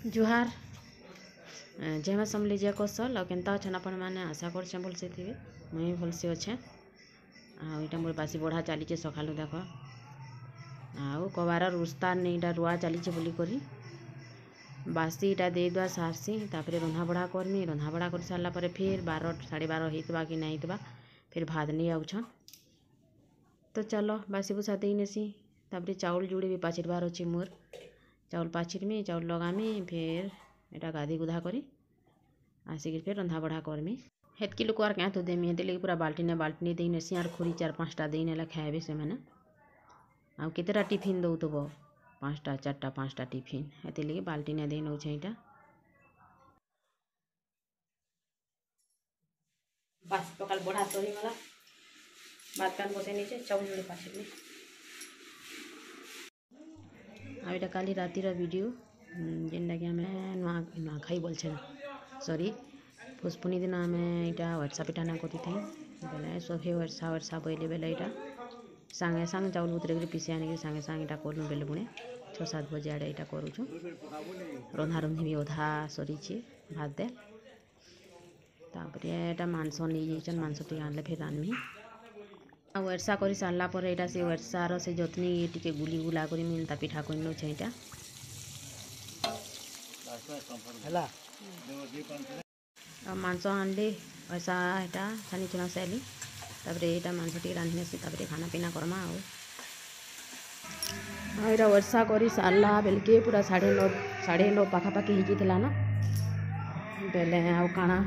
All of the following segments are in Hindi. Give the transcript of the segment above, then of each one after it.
ଜୁହାର୍ ଯେମେ ସମଲିଜା କୌଶଲ୍ ଆଉ କେନ୍ତା ଅଛନ୍ ଆପଣମାନେ ଆଶା କରୁଛେଁ ଭଲ୍ସେ ଥିବେ ମୁଇଁ ଭଲ୍ସେ ଅଛେଁ ଆଉ ଇଟା ମୋର୍ ବାସି ବଢ଼ା ଚାଲିଛେ ସଖାଲୁ ଦେଖ ଆଉ କବାରର୍ ଉସ୍ତାନ୍ ଇଟା ରୁଆ ଚାଲିଛେ ବୋଲିକରି ବାସି ଇଟା ଦେଇଦୁଆ ସାର୍ସିଁ ତା'ପରେ ରନ୍ଧାବଢ଼ା କର୍ମି ରନ୍ଧାବଢ଼ା କରିସାର୍ଲା ପରେ ଫେର୍ ବାର ସାଢ଼େ ବାର ହେଇଥିବା କି ନାଇଁ ହେଇଥିବା ଫେର୍ ଭାତ୍ ନେଇ ଆଉଛନ୍ ତ ଚାଲ ବାସି ବୁସା ଦେଇନେସି ତା'ପରେ ଚାଉଲ୍ ଯୁଡ଼େ ବି ପାଚିର୍ବାର୍ ଅଛେ ମୋର୍ चाउल पाचिरमी चाउल लगामी फिर यहाँ गाधी गुधा कर आसिक फिर रंधा बढ़ा करमी हेतकी लोक आर क्या देमी हेती लगे पूरा बाल्टे बाल्टे दे नसी आर खुरी चार पाँचटा दे खाएबे से मैंने आउ कतेटा टीफिन दौथब पाँचटा चार्टा पाँचटा टीफिन हेती लगे बाल्टे दे नौ छा बस पकाल बढ़ा सरी मला भात कान बसे नहीं चाउल पाचिरमी आ ये कल रातर भिड जेनटा कि आम नुआखाई बोल सरी पुषपुनी दिन आम यहाँ ह्वाट्सअप इटाना कर बोले सफे ह्वाट्सअप ह्वाट्सअप बोले बोले सांगे सांग चाउल बुतरे पीसी आने सांगे सांग यहाँ करूँ बेले पुणे छः सात बजे आड़े ये करुचु रंधारंधि भी अधा सरी भात देपर तो यहाँ मंस नहीं जाइन मंस टी आनले फिर रानमी ଆଉ ଏର୍ସା କରି ସାରିଲା ପରେ ଏଇଟା ସେ ଏର୍ସାର ସେ ଯତ୍ନି ଟିକେ ଗୁଲି ଗୁଲା କରି ମୁଁ ତା ପିଠା କରି ନେଉଛେ ଏଇଟା ହେଲା ଆଉ ମାଂସ ଆଣିଲି ଏର୍ସା ଏଇଟା ଛାନି ଛୁନା ସାରିଲି ତାପରେ ଏଇଟା ମାଂସ ଟିକେ ରାନ୍ଧି ନେସି ତାପରେ ଖାନା ପିନା କର୍ମା ଆଉ ଆଉ ଏଇଟା ବର୍ଷା କରି ସାରିଲା ବେଲକେ ପୁରା ସାଢ଼େ ନଅ ସାଢ଼େ ନଅ ପାଖାପାଖି ହେଇଯାଇଥିଲା ନା ବେଲେ ଆଉ କାଣା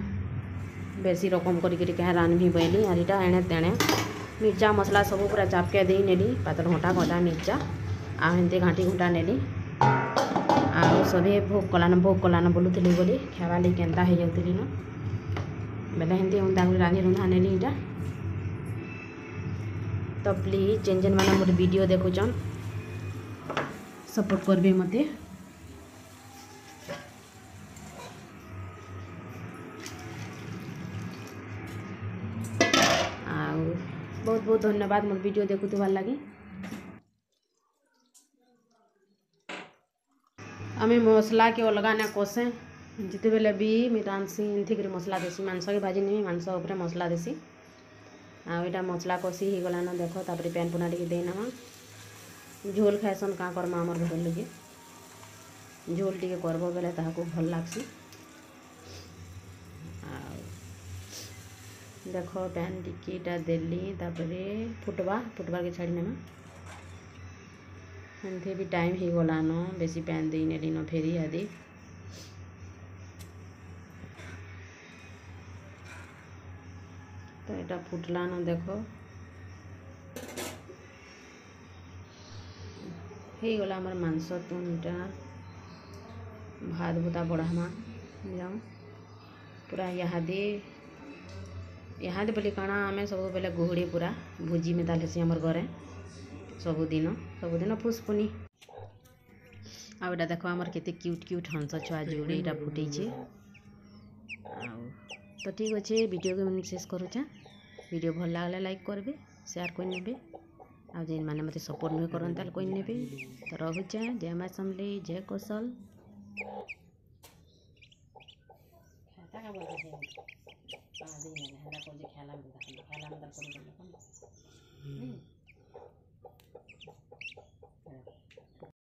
ବେଶୀ ରକମ କରିକିରି କାଁ ରାନ୍ଧବି ବୋଇଲି ଆର୍ ଏଇଟା ଏଣେ ତେଣେ मिर्चा मसला सब पूरा चापके दे ने पतल घंटा गदा मिर्चा आमती घाटी घुटा ने सभी भोग कलान भोग कलान बोलूली बोली खेबा लगे के जाऊली न बेले हमें अंदा राधि रंधा ने तो प्लीज जेन जेन मैंने मोटे भिड देखुन सपोर्ट करबे मत बहुत बहुत धन्यवाद मोर भिड देखुवार तो लगे आम मसला के अलग ना कसे जिते बेले भी मुझे रांसी इनक मसला देसी मंस के भाजी नहीं मंस मसला देसी आईटा मसला कसी ही गलान देख तापर पैन पुना टी देना झोल खाएसन क्या करमा आम घर लगे झोल टी कर बोले भल लग्सी देख पैन टिकीटा देली फुटवा फुटवा के छाड़ नमा एमती भी टाइम ही गलान बेस पैन दे ने न फेरी आदि तो यहाँ फुटला न देख ही गला मंस तुम तो इटा भात भुता बढ़ामा जाऊ पूरा यहाँ दी ଇହାଦେ ବୋଲି କାଣା ଆମେ ସବୁବେଲେ ଘୁହୁଡ଼ି ପୁରା ଭୋଜି ମେତା ହେସି ଆମର୍ ଘରେ ସବୁଦିନ ସବୁଦିନ ପୁଷ୍ପୁନି ଆଉ ଏଇଟା ଦେଖ ଆମର କେତେ କ୍ୟୁଟ୍ କ୍ୟୁଟ୍ ହଂସ ଛୁଆ ଯୋଡ଼େ ଏଇଟା ଫୁଟେଇଛେ ଆଉ ତ ଠିକ୍ ଅଛେ ଭିଡ଼ିଓକେ ମୁଁ ଶେଷ କରୁଛେଁ ଭିଡ଼ିଓ ଭଲ ଲାଗ୍ଲେ ଲାଇକ୍ କରିବେ ସେୟାର କରିନେବେ ଆଉ ଯେନ୍ମାନେ ମୋତେ ସପୋର୍ଟ ନୁହେଁ କରନ୍ ତାହେଲେ କରିନେବେ ତ ରହୁଛେଁ ଜୟ ମା ସମଲେଇ ଜୟ କୌଶଲ পাঁচ দিন গেলে হেঁদা করছি খেলা মেদা খেলে খেলা মেদা করে গেলে